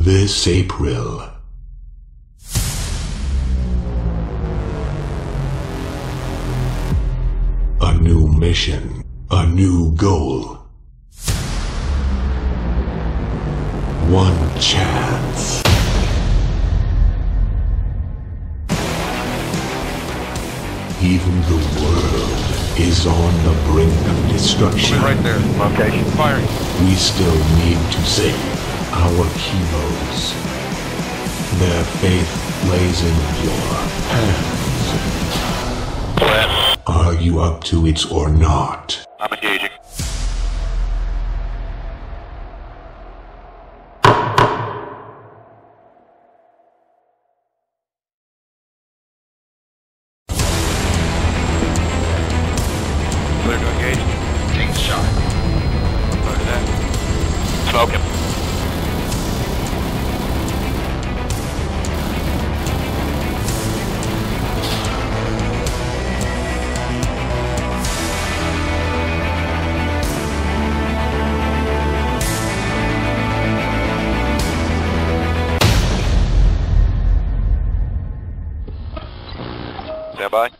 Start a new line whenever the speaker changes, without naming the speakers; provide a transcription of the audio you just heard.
this April. A new mission, a new goal. One chance. Even the world is on the brink of destruction.
Right there.
Location.
Firing.
We still need to save our heroes. Their faith lays in your hands. Are you up to it or not?
I'm engaging.
Clear to engage.
The shot.
That.
Smoke him. Stand by.